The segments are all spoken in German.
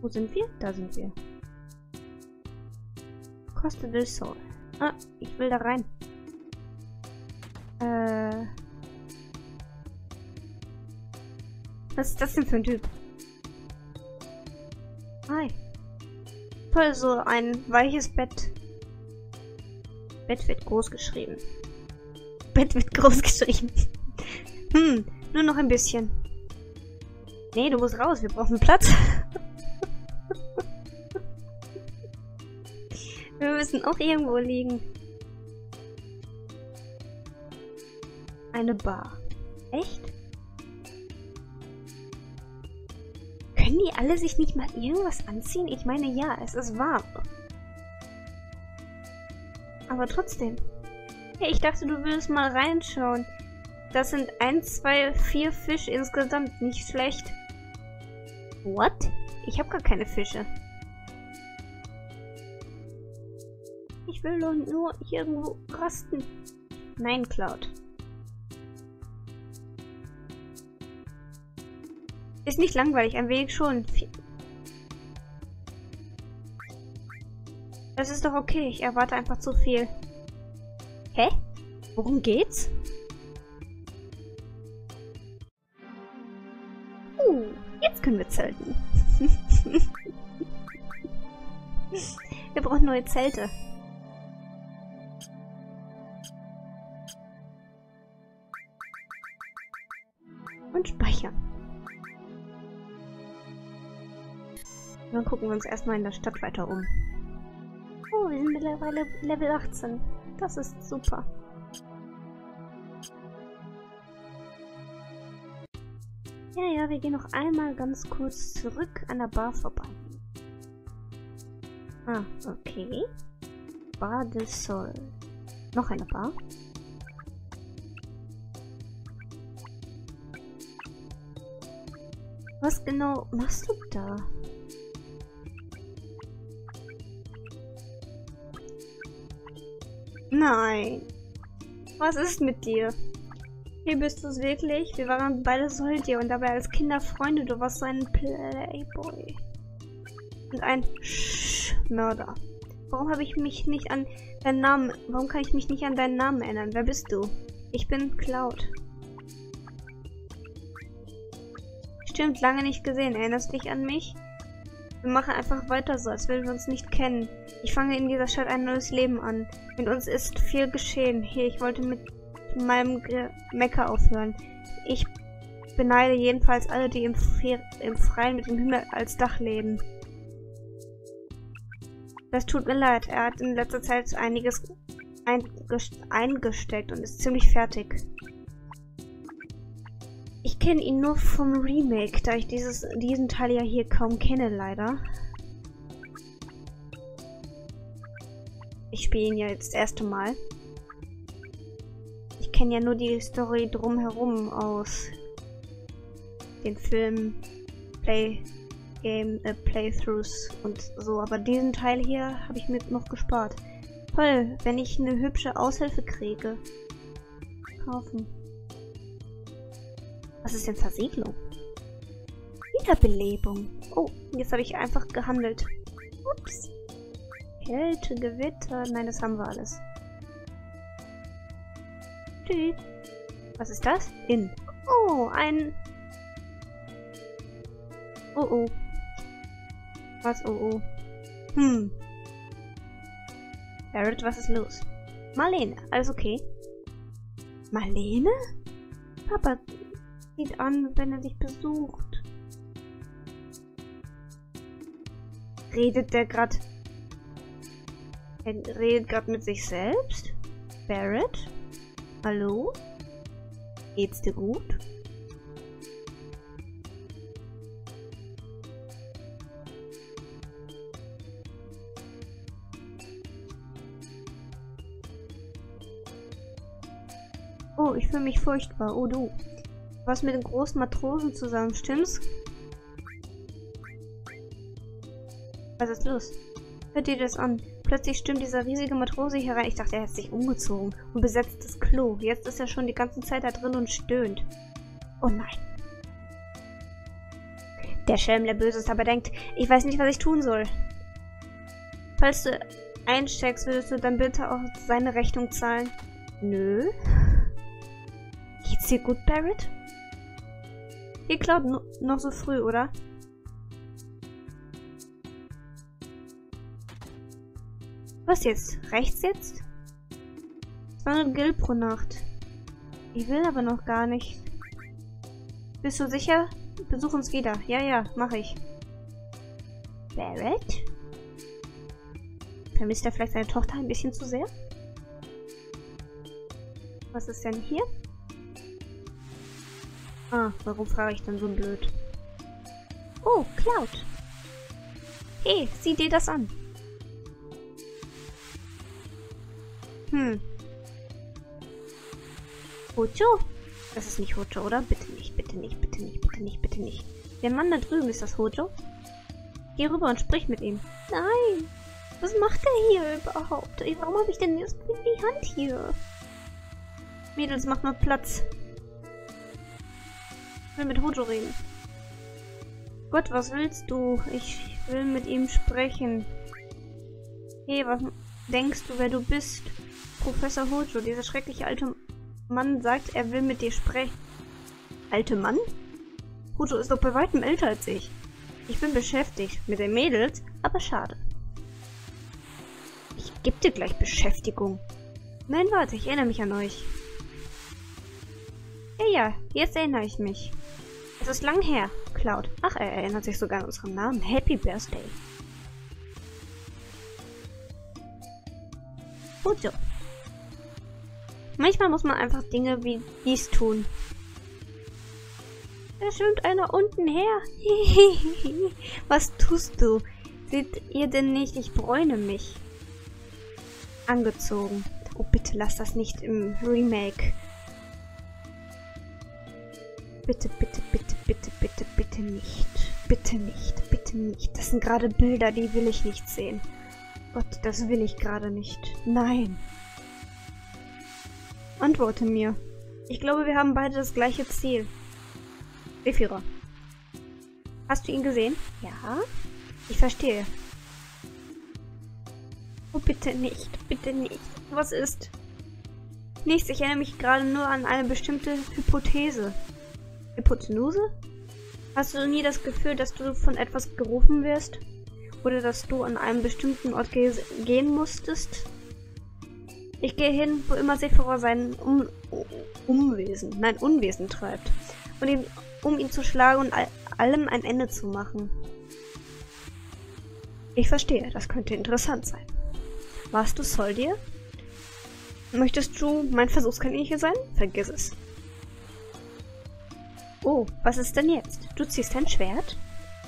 Wo sind wir? Da sind wir. Costa del Sol. Ah, ich will da rein. Äh. Was ist das denn für ein Typ? Hi. Toll, so ein weiches Bett. Bett wird groß geschrieben. Bett wird groß geschrieben. hm, nur noch ein bisschen. Nee, du musst raus, wir brauchen Platz. Müssen auch irgendwo liegen. Eine Bar. Echt? Können die alle sich nicht mal irgendwas anziehen? Ich meine, ja, es ist warm. Aber trotzdem. Hey, ich dachte, du würdest mal reinschauen. Das sind 1, 2, 4 Fische insgesamt. Nicht schlecht. What? Ich habe gar keine Fische. Will doch nur irgendwo rasten. Nein, Cloud. Ist nicht langweilig, ein wenig schon. Das ist doch okay, ich erwarte einfach zu viel. Hä? Worum geht's? Uh, jetzt können wir zelten. wir brauchen neue Zelte. Dann gucken wir uns erstmal in der Stadt weiter um. Oh, wir sind mittlerweile Level 18. Das ist super. Ja, ja, wir gehen noch einmal ganz kurz zurück an der Bar vorbei. Ah, okay. Bar del Sol. Noch eine Bar. Was genau machst du da? Nein. Was ist mit dir? Hier bist du es wirklich? Wir waren beide Soldier und dabei als Kinder Freunde. Du warst so ein Playboy. Und ein Mörder. Warum habe ich mich nicht an deinen Namen... Warum kann ich mich nicht an deinen Namen erinnern? Wer bist du? Ich bin Cloud. Stimmt, lange nicht gesehen. Erinnerst dich an mich? Wir machen einfach weiter so, als würden wir uns nicht kennen. Ich fange in dieser Stadt ein neues Leben an. Mit uns ist viel geschehen. Hier, ich wollte mit meinem Mecker aufhören. Ich beneide jedenfalls alle, die im, im Freien mit dem Himmel als Dach leben. Das tut mir leid. Er hat in letzter Zeit einiges eingesteckt und ist ziemlich fertig. Ich kenne ihn nur vom Remake, da ich dieses, diesen Teil ja hier kaum kenne, leider. Ich spiele ihn ja jetzt das erste Mal. Ich kenne ja nur die Story drumherum aus den Filmen, Play, Game, äh, Playthroughs und so. Aber diesen Teil hier habe ich mir noch gespart. Toll, wenn ich eine hübsche Aushilfe kriege. Kaufen. Was ist denn Versiegelung? Wiederbelebung. Oh, jetzt habe ich einfach gehandelt. Ups. Kälte, Gewitter. Nein, das haben wir alles. Tschüss. Was ist das? In. Oh, ein... Oh, oh. Was? Oh, oh. Hm. Barrett, was ist los? Marlene, alles okay? Marlene? Papa sieht an, wenn er dich besucht. Redet der gerade er redet gerade mit sich selbst? Barrett? Hallo? Geht's dir gut? Oh, ich fühle mich furchtbar. Oh, du. Was mit den großen Matrosen zusammen, stimmt's? Was ist los? Hört dir das an? Plötzlich stimmt dieser riesige Matrose hier rein. Ich dachte, er hätte sich umgezogen und besetzt das Klo. Jetzt ist er schon die ganze Zeit da drin und stöhnt. Oh nein. Der Schelm, der böse ist, aber denkt, ich weiß nicht, was ich tun soll. Falls du einsteckst, würdest du dann bitte auch seine Rechnung zahlen? Nö. Geht's dir gut, Barrett? Ihr klaut noch so früh, oder? Was jetzt? Rechts jetzt? Es war eine Gilpro-Nacht. Ich will aber noch gar nicht. Bist du sicher? Besuch uns wieder. Ja, ja, mach ich. Barrett? Vermisst er vielleicht seine Tochter ein bisschen zu sehr? Was ist denn hier? Ah, warum frage ich denn so blöd? Oh, Cloud. Hey, sieh dir das an. Hm. Hojo? Das ist nicht Hojo, oder? Bitte nicht, bitte nicht, bitte nicht, bitte nicht, bitte nicht. Der Mann da drüben ist das Hojo? Geh rüber und sprich mit ihm. Nein! Was macht er hier überhaupt? Warum habe ich denn erst die Hand hier? Mädels, macht mal Platz. Ich will mit Hojo reden. Gott, was willst du? Ich will mit ihm sprechen. Hey, was denkst du, wer du bist? Professor Hojo, dieser schreckliche alte Mann sagt, er will mit dir sprechen. Alte Mann? Hojo ist doch bei weitem älter als ich. Ich bin beschäftigt mit den Mädels, aber schade. Ich geb dir gleich Beschäftigung. Nein, warte, ich erinnere mich an euch. Ja, ja, jetzt erinnere ich mich. Es ist lang her, Cloud. Ach, er erinnert sich sogar an unseren Namen. Happy Birthday. So. Manchmal muss man einfach Dinge wie dies tun. Da schwimmt einer unten her. Was tust du? Seht ihr denn nicht? Ich bräune mich. Angezogen. Oh, bitte lass das nicht im Remake. Bitte, bitte, bitte, bitte, bitte, bitte nicht. Bitte nicht, bitte nicht. Das sind gerade Bilder, die will ich nicht sehen. Gott, das will ich gerade nicht. Nein. Antworte mir. Ich glaube, wir haben beide das gleiche Ziel. Sephiroth. Hast du ihn gesehen? Ja. Ich verstehe. Oh, bitte nicht. Bitte nicht. Was ist? Nichts. Ich erinnere mich gerade nur an eine bestimmte Hypothese. Hypotenuse? Hast du nie das Gefühl, dass du von etwas gerufen wirst? Oder dass du an einem bestimmten Ort ge gehen musstest? Ich gehe hin, wo immer Sephiroth sein um Umwesen, nein, Unwesen treibt. Und ihn, um ihn zu schlagen und all allem ein Ende zu machen. Ich verstehe, das könnte interessant sein. Warst du Soldier? Möchtest du mein Versuchskaninchen sein? Vergiss es. Oh, was ist denn jetzt? Du ziehst dein Schwert?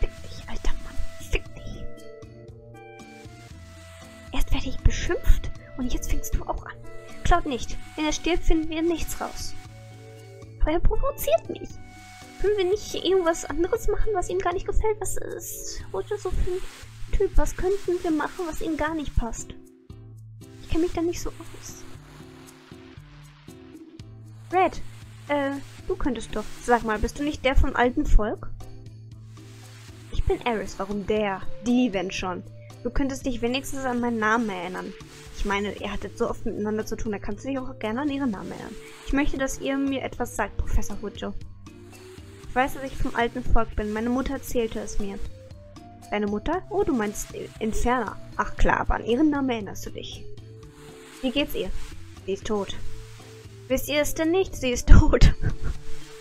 Fick dich, alter Mann. Fick dich. Erst werde ich beschimpft und jetzt fängst du auch an. Klaut nicht. Wenn er stirbt, finden wir nichts raus. Aber er provoziert mich. Können wir nicht irgendwas anderes machen, was ihm gar nicht gefällt? Was ist Roger so für ein Typ? Was könnten wir machen, was ihm gar nicht passt? Ich kenne mich da nicht so aus. Red, äh, du könntest doch. Sag mal, bist du nicht der vom alten Volk? Ich bin Eris. Warum der? Die, wenn schon. Du könntest dich wenigstens an meinen Namen erinnern. Ich meine, ihr hattet so oft miteinander zu tun, da kannst du dich auch gerne an ihren Namen erinnern. Ich möchte, dass ihr mir etwas sagt, Professor Hujo. Ich weiß, dass ich vom alten Volk bin. Meine Mutter erzählte es mir. Deine Mutter? Oh, du meinst Inferna. Ach klar, aber an ihren Namen erinnerst du dich. Wie geht's ihr? Sie ist tot. Wisst ihr es denn nicht? Sie ist tot.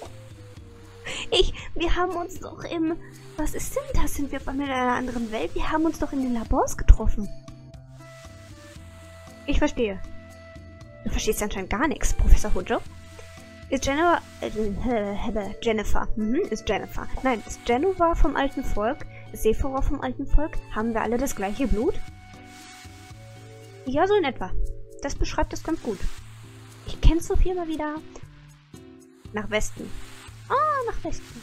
ich, wir haben uns doch im... Was ist denn das? Sind wir von einer anderen Welt? Wir haben uns doch in den Labors getroffen. Ich verstehe. Du verstehst anscheinend gar nichts, Professor Hojo. Ist Jennifer... Äh, Jennifer. Mhm, ist Jennifer. Nein, ist Jennifer vom alten Volk? Ist Sephiroth vom alten Volk? Haben wir alle das gleiche Blut? Ja, so in etwa. Das beschreibt es ganz gut. Ich kenne Sophie mal wieder. Nach Westen. Ah, nach Westen.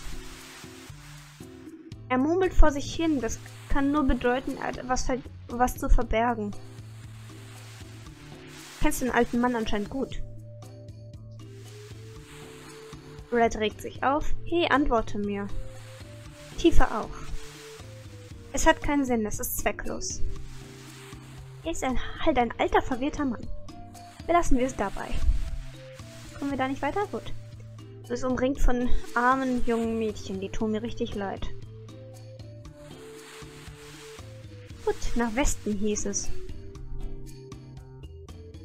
Er murmelt vor sich hin. Das kann nur bedeuten, er hat was, was zu verbergen kennst den alten Mann anscheinend gut. Red regt sich auf. Hey, antworte mir. Tiefer auf. Es hat keinen Sinn, es ist zwecklos. Er ist ein, halt ein alter, verwirrter Mann. Belassen wir es dabei. Kommen wir da nicht weiter? Gut. Du bist umringt von armen, jungen Mädchen. Die tun mir richtig leid. Gut, nach Westen hieß es.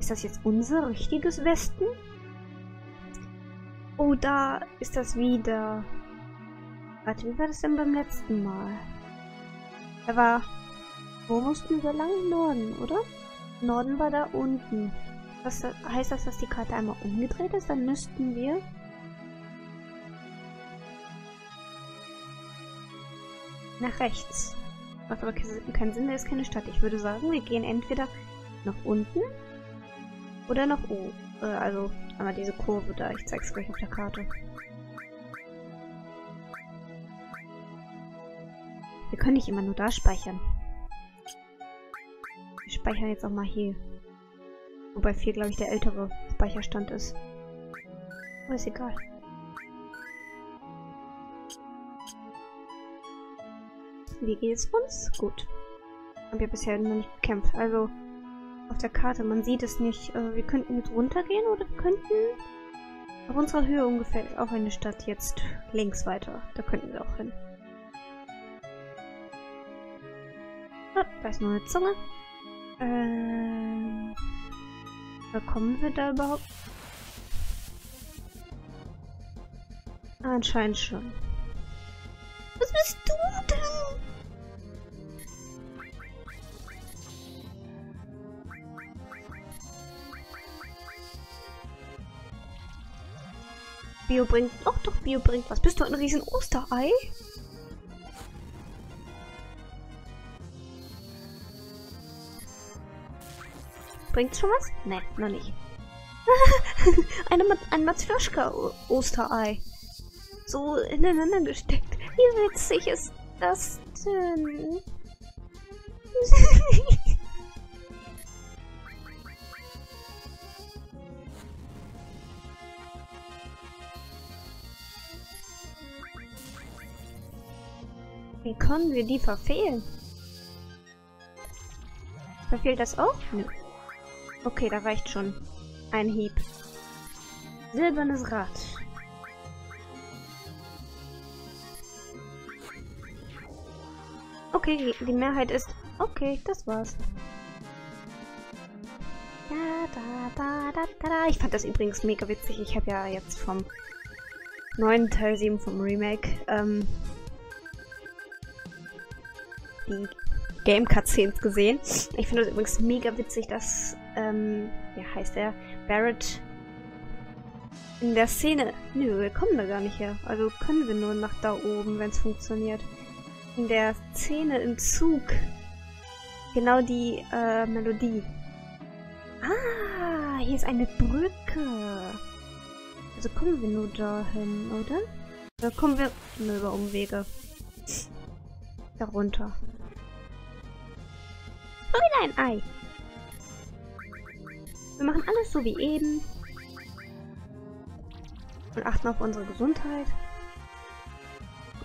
Ist das jetzt unser richtiges Westen? Oh, da ist das wieder. Warte, wie war das denn beim letzten Mal? Da war... Wo mussten wir lang? Norden, oder? Norden war da unten. Was heißt das, dass die Karte einmal umgedreht ist? Dann müssten wir... Nach rechts. Macht aber keinen Sinn, da ist keine Stadt. Ich würde sagen, wir gehen entweder nach unten oder nach oben. Äh, also einmal diese Kurve da. Ich zeig's gleich auf der Karte. Wir können nicht immer nur da speichern. Wir speichern jetzt auch mal hier. Wobei 4, glaube ich, der ältere Speicherstand ist. Aber ist egal. Wie geht's uns? Gut. Haben wir bisher noch nicht gekämpft. Also, auf der Karte, man sieht es nicht. Äh, wir könnten jetzt runtergehen oder wir könnten auf unserer Höhe ungefähr auch eine Stadt jetzt links weiter. Da könnten wir auch hin. Ah, da ist noch eine Zunge. Ähm, da kommen wir da überhaupt? Anscheinend schon. Was bist du denn? Bio bringt... Doch, doch, Bio bringt was. Bist du ein riesen Osterei? Bringt's schon was? Ne, noch nicht. Eine, ein Matryoshka-Osterei. So ineinander gesteckt. Wie witzig ist das denn? Wie können wir die verfehlen? Verfehlt das auch? Nö. Okay, da reicht schon. Ein Hieb. Silbernes Rad. Okay, die Mehrheit ist... Okay, das war's. Ich fand das übrigens mega witzig. Ich habe ja jetzt vom neuen Teil 7 vom Remake ähm, die Game Cutscenes gesehen. Ich finde das übrigens mega witzig, dass, ähm, wie heißt der? Barrett in der Szene. Nö, wir kommen da gar nicht her. Also können wir nur nach da oben, wenn es funktioniert. In der Szene im Zug. Genau die äh, Melodie. Ah, hier ist eine Brücke. Also kommen wir nur dahin, oder? Oder kommen wir nur über Umwege. Darunter. Oh, wieder ein Ei. Wir machen alles so wie eben. Und achten auf unsere Gesundheit.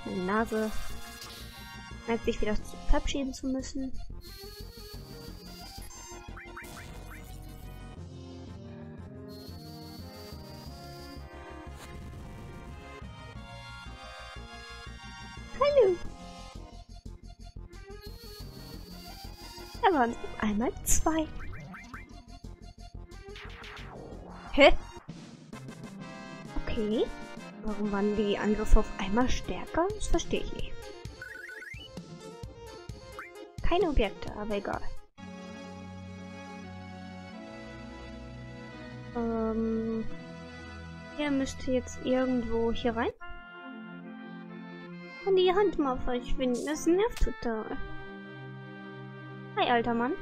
Meine Nase neigt sich wieder zu verabschieden zu müssen. Hallo. Auf einmal zwei. Hä? Okay. Warum waren die Angriffe auf einmal stärker? Das verstehe ich nicht. Keine Objekte, aber egal. Ähm, er müsste jetzt irgendwo hier rein. Kann die Hand mal verschwinden? Das nervt total. Alter Mann.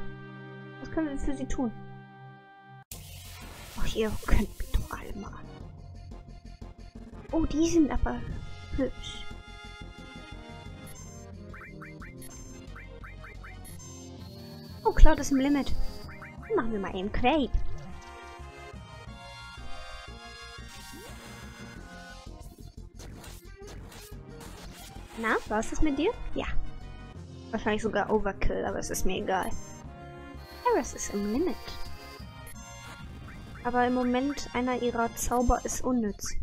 Was können wir für Sie tun? Ach, ihr könnt mich doch alle mal. Oh, die sind aber hübsch. Oh, Cloud ist im Limit. Machen wir mal eben Crepe. Na, es das mit dir? Ja. Wahrscheinlich sogar Overkill, aber es ist mir egal. Harris ist im Limit. Aber im Moment einer ihrer Zauber ist unnütz.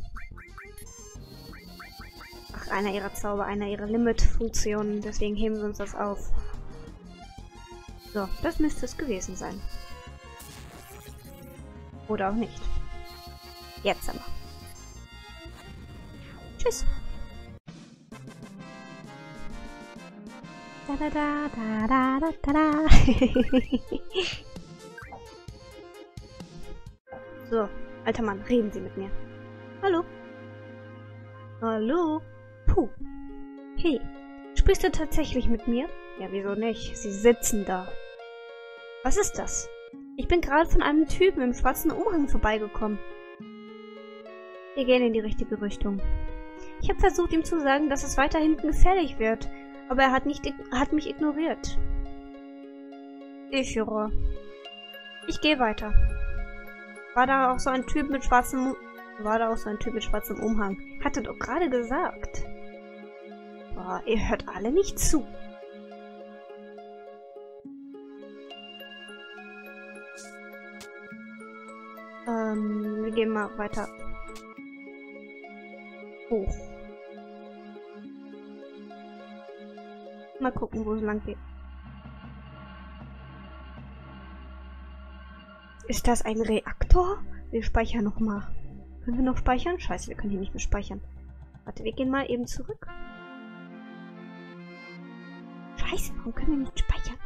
Ach, einer ihrer Zauber, einer ihrer Limit-Funktionen. Deswegen heben wir uns das auf. So, das müsste es gewesen sein. Oder auch nicht. Jetzt aber. Tschüss. Da da da da da da da da. so, alter Mann, reden Sie mit mir. Hallo? Hallo? Puh. Hey, sprichst du tatsächlich mit mir? Ja, wieso nicht? Sie sitzen da. Was ist das? Ich bin gerade von einem Typen im schwarzen Umhang vorbeigekommen. Wir gehen in die richtige Richtung. Ich habe versucht, ihm zu sagen, dass es weiter hinten gefährlich wird, aber er hat, nicht, hat mich ignoriert. Ephiro. Ich gehe weiter. War da auch so ein Typ mit schwarzem... War da auch so ein Typ mit schwarzem Umhang? Hatte doch gerade gesagt. Boah, ihr hört alle nicht zu. Ähm, wir gehen mal weiter hoch. Mal gucken, wo es lang geht. Ist das ein Reaktor? Wir speichern noch mal. Können wir noch speichern? Scheiße, wir können hier nicht mehr speichern. Warte, wir gehen mal eben zurück. Scheiße, warum können wir nicht speichern?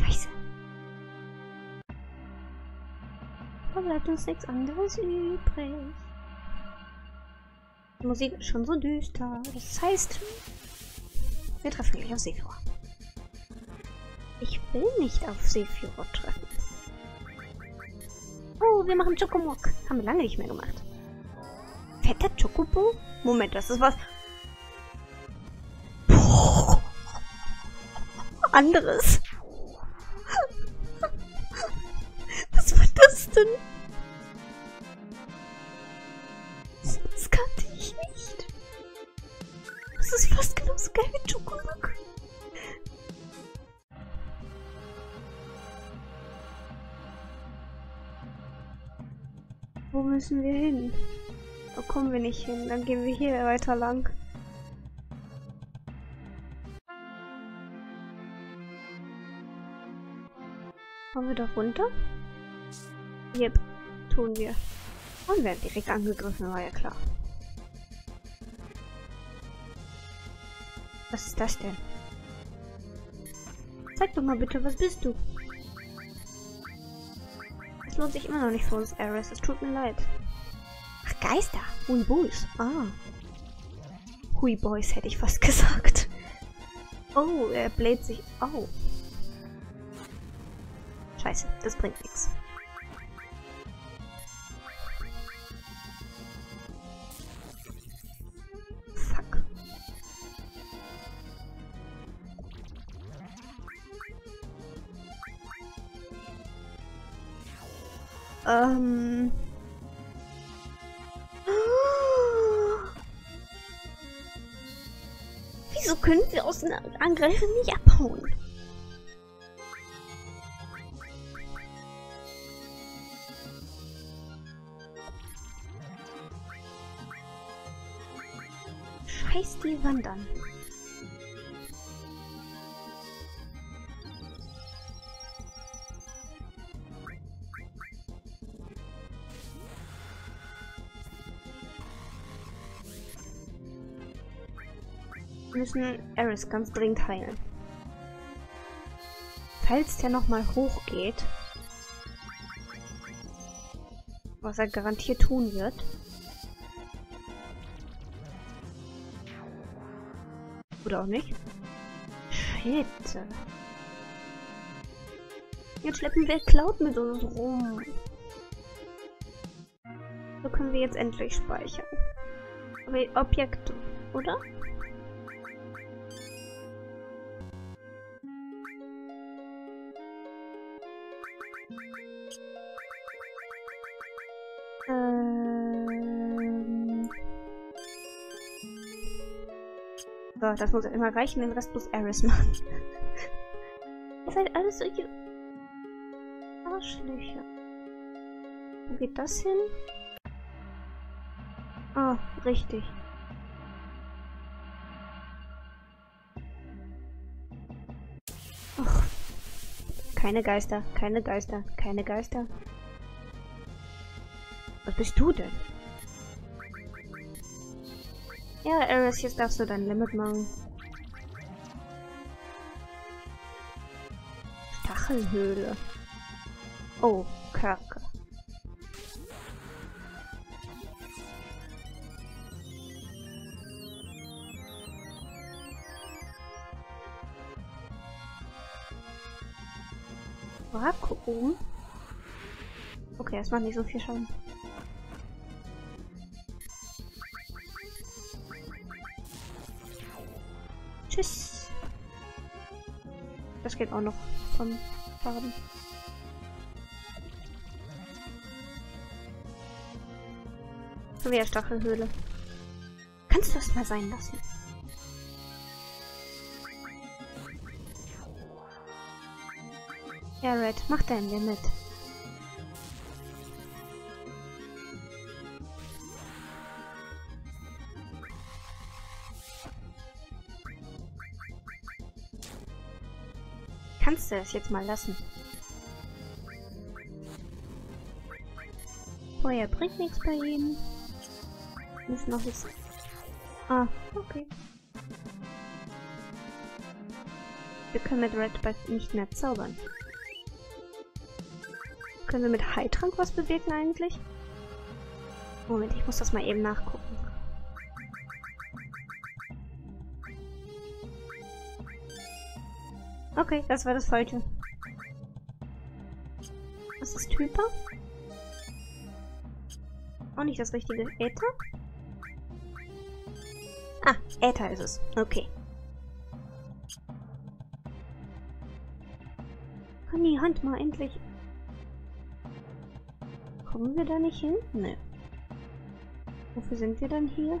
Scheiße. Da bleibt uns nichts anderes übrig. Die Musik ist schon so düster. Das heißt, wir treffen gleich auf Sephiroth. Ich will nicht auf Sephiroth treffen. Oh, wir machen Chokomok. Haben wir lange nicht mehr gemacht. Fetter Chocobo? Moment, das ist was... Anderes. Genauso geil wie Chocolate. Wo müssen wir hin? Da kommen wir nicht hin. Dann gehen wir hier weiter lang. Kommen wir da runter? Yep, tun wir. Und werden direkt angegriffen, war ja klar. Was ist das denn? Zeig doch mal bitte, was bist du? Es lohnt sich immer noch nicht für uns, Ares. Es tut mir leid. Ach, Geister. Hui Boys. Ah. Hui Boys hätte ich fast gesagt. Oh, er bläht sich... Oh. Scheiße, das bringt nichts. Angriffen nicht abhauen? Scheiß die wandern. Müssen Eris ganz dringend heilen. Falls der nochmal hochgeht, was er garantiert tun wird, Oder auch nicht. Shit. Jetzt schleppen wir Cloud mit uns rum. So können wir jetzt endlich speichern. Objekte, oder? So, das muss immer reichen, den Rest muss Eris machen. Ihr seid alles solche Arschlöcher. Wo geht das hin? Ah, richtig. Ach. Keine Geister, keine Geister, keine Geister. Was bist du denn? Ja, Eris, jetzt darfst du dein Limit machen. Stachelhöhle. Oh, Körke. Vakuum? Okay, das macht nicht so viel Schaden. Das geht auch noch vom Faden. So wie Stachelhöhle. Kannst du das mal sein lassen? Ja, Red, mach dein Limit. Du das jetzt mal lassen? Feuer bringt nichts bei ihm. Muss noch jetzt. Ah, okay. Wir können mit Red Bud nicht mehr zaubern. Können wir mit Heiltrank was bewirken eigentlich? Moment, ich muss das mal eben nachgucken. Okay, das war das Falsche. Was ist Hyper? Auch nicht das richtige. Äther? Ah, Äther ist es. Okay. Kann die Hand mal endlich... Kommen wir da nicht hin? Ne. Wofür sind wir dann hier?